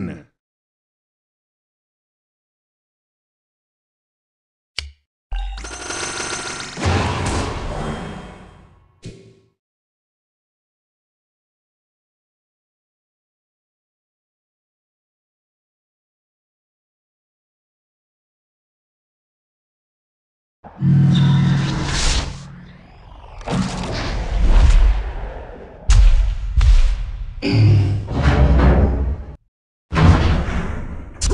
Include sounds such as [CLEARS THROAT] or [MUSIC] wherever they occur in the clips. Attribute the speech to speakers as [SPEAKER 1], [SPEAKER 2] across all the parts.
[SPEAKER 1] You [CLEARS THROAT] win!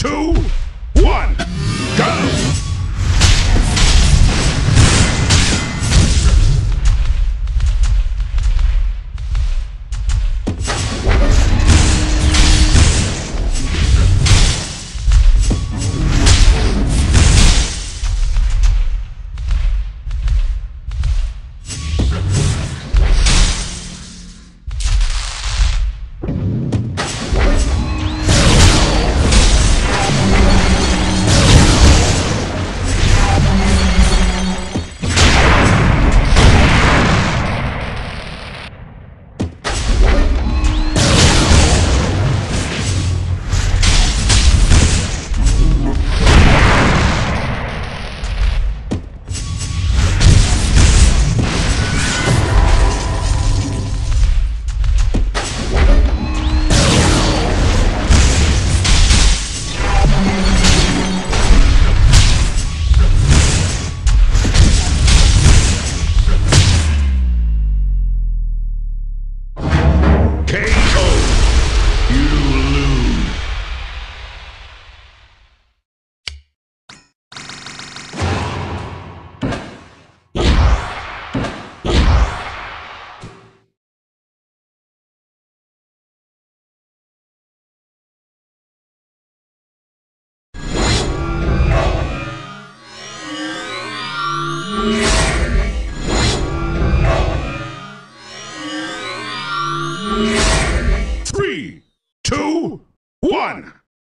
[SPEAKER 1] two.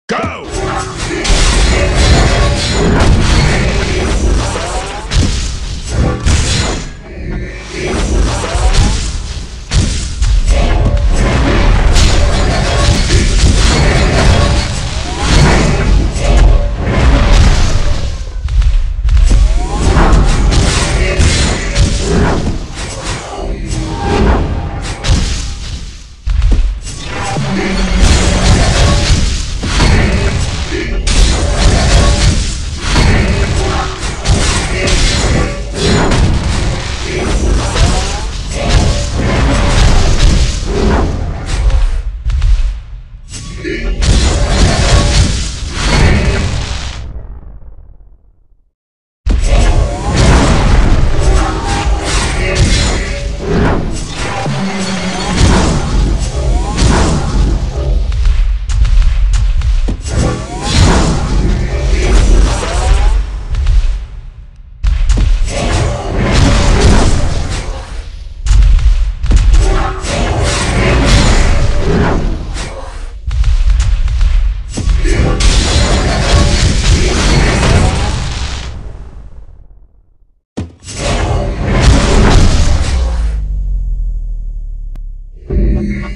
[SPEAKER 1] Go!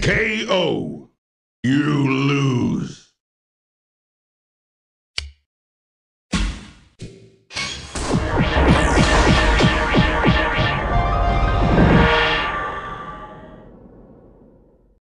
[SPEAKER 1] KO. You